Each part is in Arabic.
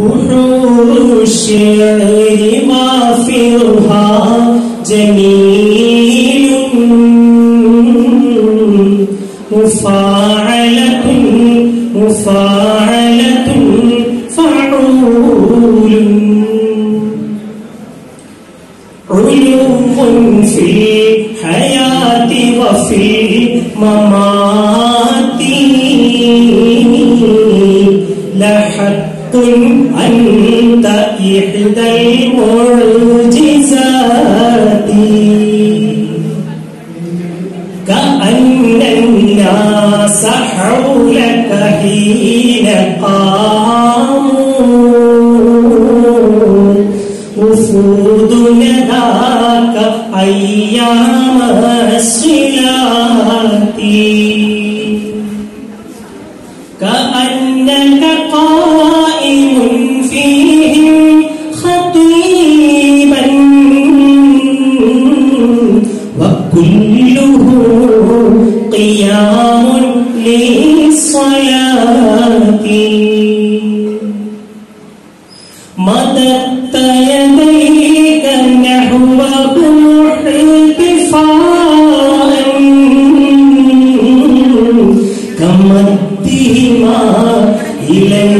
بحور الشعر وافرها جميل مفاعلة مفاعلة فعول علو في الحياة وفي الممات لحق أنت إحدى المعجزات كأن الناس حولك حين قاموا وفود نداك أيام الصلاة كأنك قائم وكله قيام للصلاة مددت يديك نحوهم احتفاء كمدهما إليهم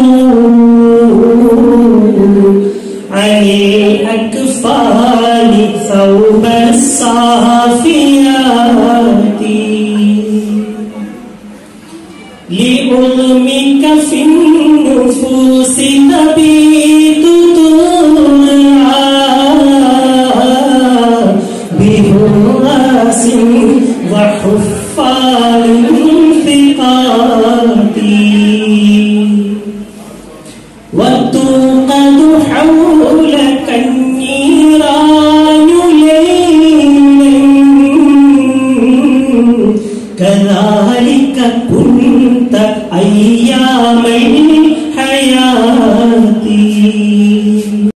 لعلمك في النفوس تبيت ترعى بهراس وحفال ثقات يا